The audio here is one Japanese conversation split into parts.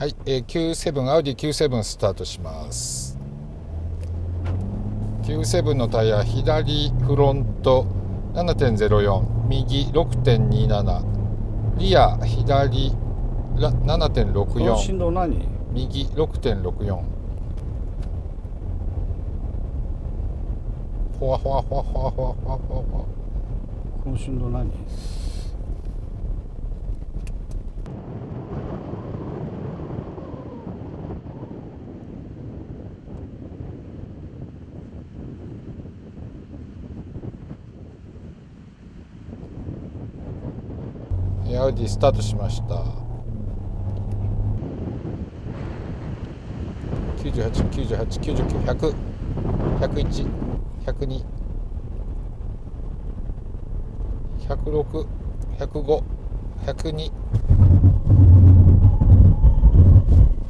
はい、えー、97、アウディ Q7 スタートします。Q7 のタイヤ、左フロント7.04、右6.27、リア左7.64、右6.64。ほわほわほわほわほわほわほわ。この振動何？アウディスタートしました。98910010010010105102102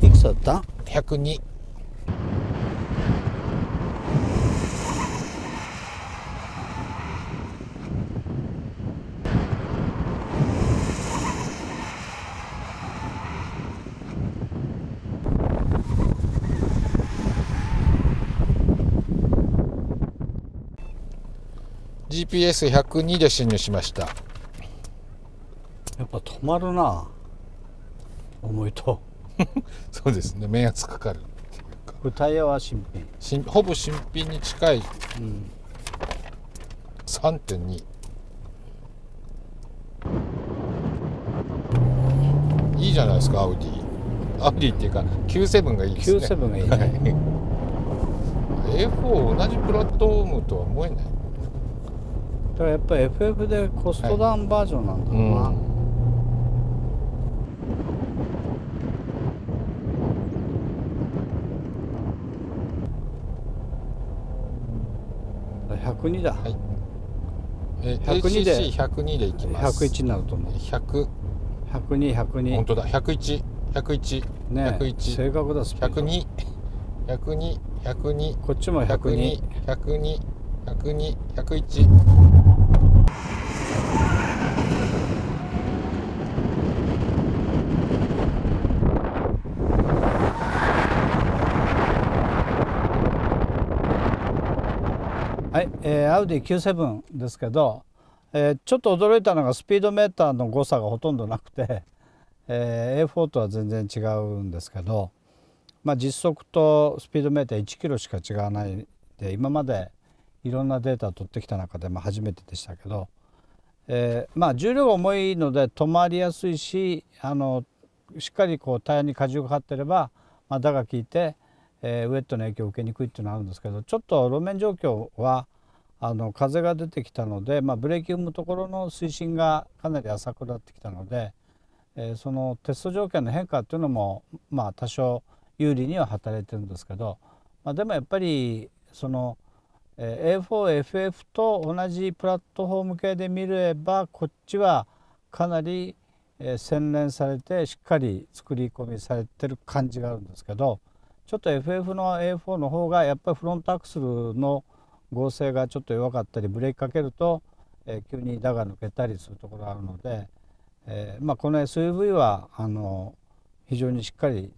いくつだった？102 GPS102 で進入しました。やっぱ止まるな。重いと。そうですね。面圧かか。るこれタイヤは新品。新ほぼ新品に近い。うん。3.2いいじゃないですかアウディ。アウディっていうか97がいいですね。97がいいね。はい。A4 同じプラットフォームとは思えないだからやっぱり FF でコストダウンバージョンなんだろうな、102だ、はい。えー102で ACC102 でいきます。101になると思う。100 102、102本当だ。101 101ね101正確だスピード。102 102 102こっちも102 102 102 101はい、えーアウディ Q7 ですけど、えーちょっと驚いたのがスピードメーターの誤差がほとんどなくて、えー A4 とは全然違うんですけど、まあ、実測とスピードメーター1キロしか違わないで今までいろんなデータを取ってきた中で、まあ、初めてでしたけど、えーまあ、重量が重いので止まりやすいしあのしっかりこうタイヤに荷重がかかってれば、まあ、打が効いて、えーウェットの影響を受けにくいっていうのがあるんですけどちょっと路面状況はあの風が出てきたので、まあ、ブレーキ踏むところの水深がかなり浅くなってきたので、えーそのテスト条件の変化っていうのも、まあ、多少有利には働いてるんですけど、まあ、でもやっぱりその、えー A4FF と同じプラットフォーム系で見ればこっちはかなり、えー洗練されてしっかり作り込みされてる感じがあるんですけどちょっと FF の A4 の方がやっぱりフロントアクスルの合成がちょっと弱かったりブレーキかけると、えー急に打が抜けたりするところがあるので、えーまあ、この SUV はあの非常にしっかり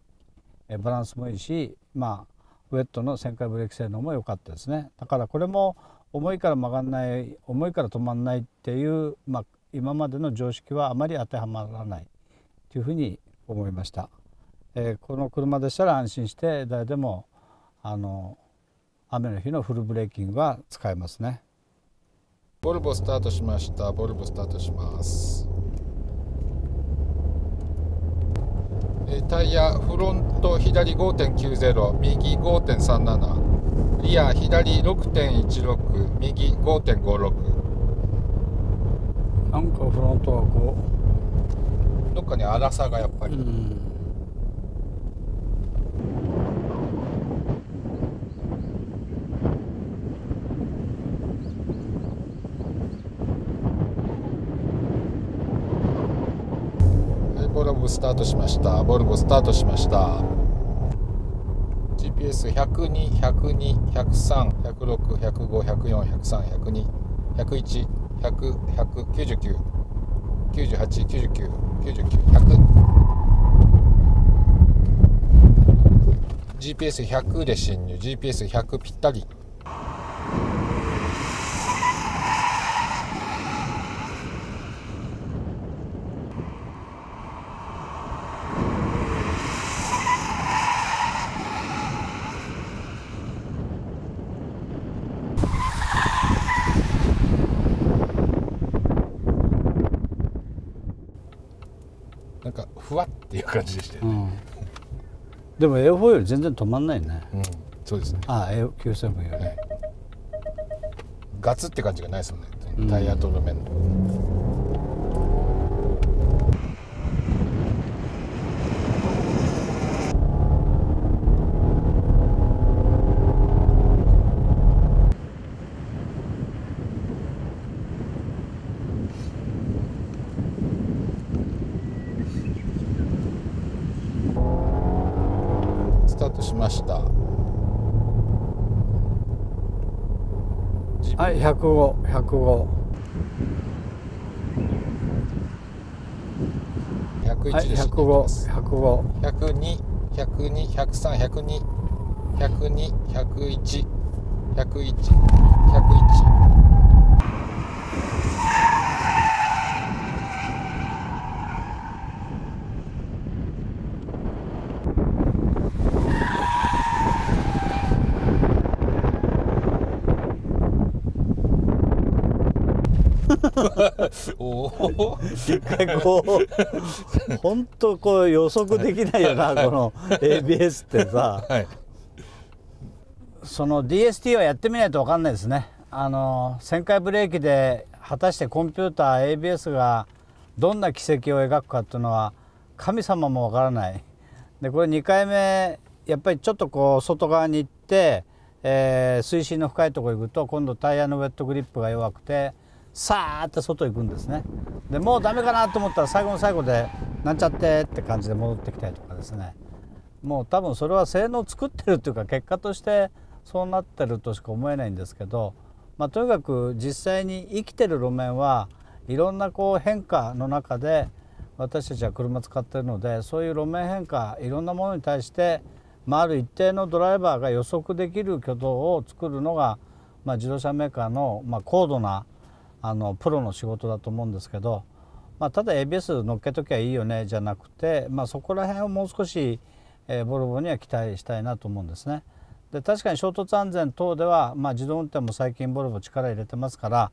えーバランスもいいし、まあ、ウェットの旋回ブレーキ性能も良かったですね。だからこれも重いから曲がんない重いから止まんないっていう、まあ、今までの常識はあまり当てはまらないというふうに思いました、えーこの車でしたら安心して誰でもあの雨の日のフルブレーキングは使えますね。ボルボスタートしました。ボルボスタートします。えータイヤフロント左5.90右5.37リア左6.16右5.56なんかフロントはこどっかに粗さがやっぱう、り、うん、はい、ボルボスタートしました。ボルボスタートしました。GPS1001010510410101010991001009989999100100 GPS100 で侵入。GPS100 ぴったりなんかふわっていう感じでしたよね、うん、でも A4 より全然止まんないね。うん。そうですね。ああ A97 より、はい。ガツって感じがないですもんね。タイヤと路面の、スタートした。はい105105 101はいで死んでます、105105 102、102、103、102、102、101、101、101。おお。一回こう本当こう予測できないよなこの ABS ってさはい。その DST はやってみないと分かんないですねあの旋回ブレーキで果たしてコンピューター ABS がどんな軌跡を描くかっていうのは神様も分からないでこれ2回目やっぱりちょっとこう外側に行って、えー水深の深いところ行くと今度タイヤのウェットグリップが弱くてさーって外行くんですね。でもうダメかなと思ったら最後の最後でなんちゃってって感じで戻ってきたりとかですね。もう多分それは性能を作ってるっていうか結果としてそうなってるとしか思えないんですけど、まあ、とにかく実際に生きてる路面はいろんなこう変化の中で私たちは車使ってるのでそういう路面変化いろんなものに対して、まあ、ある一定のドライバーが予測できる挙動を作るのが、まあ、自動車メーカーの、まあ、高度なあのプロの仕事だと思うんですけど、まあ、ただ ABS 乗っけときゃいいよねじゃなくて、まあ、そこら辺をもう少し、えーボルボには期待したいなと思うんですね。で確かに衝突安全等では、まあ、自動運転も最近ボルボ力入れてますから、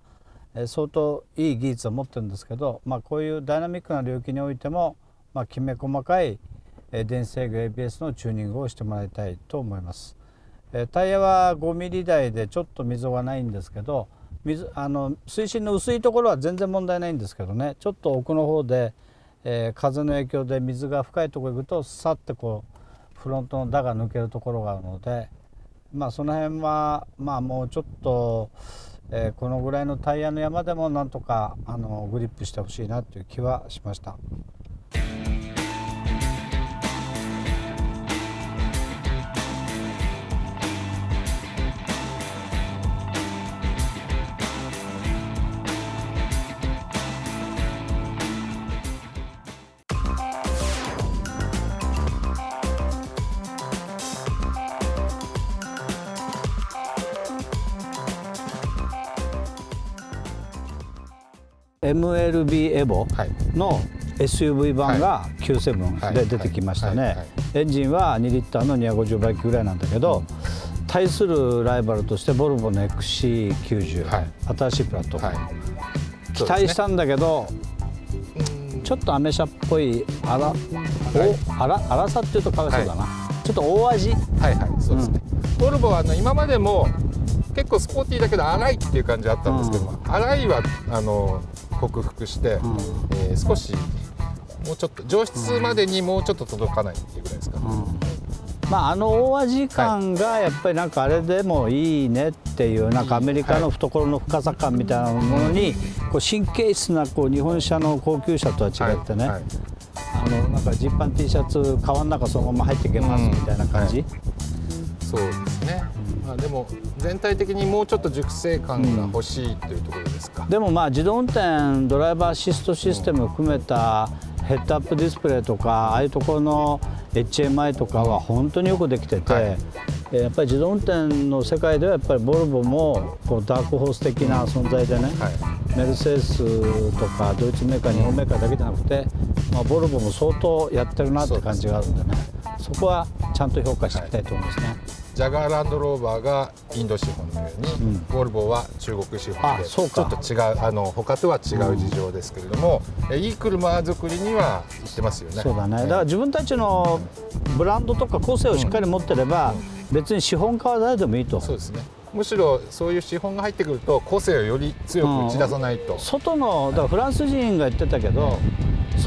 えー相当いい技術を持ってるんですけど、まあ、こういうダイナミックな領域においても、まあ、きめ細かい、電子制御 ABS のチューニングをしてもらいたいと思います。タイヤは5ミリ台でちょっと溝がないんですけど水あの水深の薄いところは全然問題ないんですけどねちょっと奥の方で、えー風の影響で水が深いところ行くとさってこうフロントの打が抜けるところがあるのでまあその辺はまあもうちょっと、えーこのぐらいのタイヤの山でもなんとかあのグリップしてほしいなという気はしました。MLB エボはい。の SUV 版が97で出てきましたね。はい。はい。はいエンジンは2リッターの250馬力ぐらいなんだけど対するライバルとしてボルボの XC90、はい。新しいプラット。フォーム、はい。期待したんだけどうんちょっとアメ車っぽいあら、おあら粗さっていうとかわいそうだな、ちょっと大味。はいはいそうですね、ボルボはあの今までも結構スポーティーだけど荒いっていう感じあったんですけども、荒いはあの克服して、うん。えー少しもうちょっと上質までにもうちょっと届かないっていうぐらいですか、まああの大味感がやっぱりなんかあれでもいいねっていうなんかアメリカの懐の深さ感みたいなものにこう神経質なこう日本車の高級車とは違ってね、はい。はいあのなんかジーパン T シャツ革の中そのまま入っていけますみたいな感じ、うん。そうですね、まあ、でも全体的にもうちょっと熟成感が欲しいというところですか、でもまあ自動運転ドライバーアシストシステムを含めたヘッドアップディスプレイとかああいうところの HMI とかは本当によくできてて、はい、やっぱり自動運転の世界ではやっぱりボルボもこうダークホース的な存在でね、はい、メルセデスとかドイツメーカー日本メーカーだけじゃなくて、まあ、ボルボも相当やってるなって感じがあるんでねそこはちゃんと評価していきたいと思いますね。はいジャガーランドローバーがインド資本のように、うん、ボルボは中国資本でちょっと違うあの他とは違う事情ですけれども、うん、いい車作りには行ってますよね。そうだね。だから自分たちのブランドとか個性をしっかり持ってれば、うん、別に資本家は誰でもいいと。そうですね。むしろそういう資本が入ってくると個性をより強く打ち出さないと、外のだからフランス人が言ってたけど、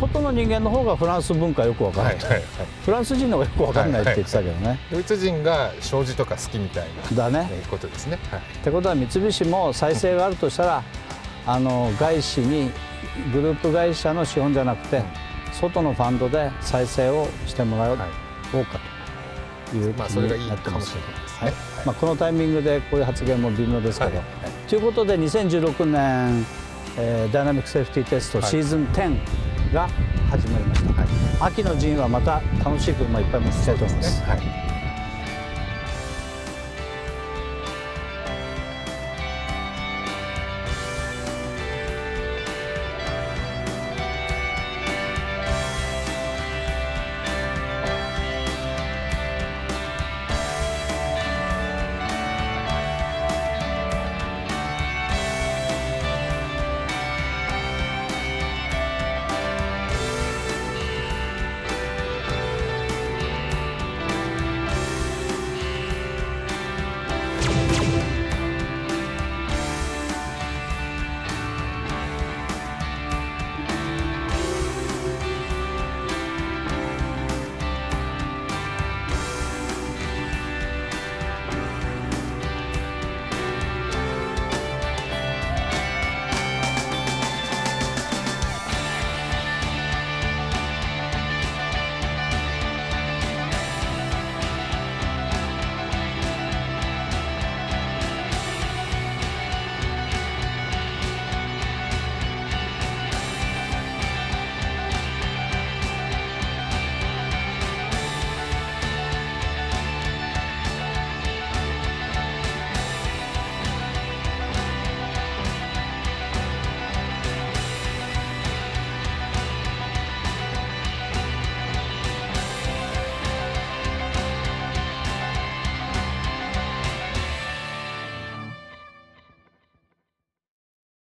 外の人間の方がフランス文化よく分かる、はいはいはい、フランス人の方がよく分かんないって言ってたけどね、はいはいはい、ドイツ人が障子とか好きみたいなだね、えー、ことですね、はい、ってことは三菱も再生があるとしたらあの外資にグループ会社の資本じゃなくて外のファンドで再生をしてもらおうかというまあそれがいいかもしれないですね、はい。まあ、このタイミングでこういう発言も微妙ですけど、はい。ということで2016年、えー、ダイナミックセーフティーテストシーズン10、が始まりました、はい、秋の陣はまた楽しい車いっぱい持ってきたいと思います。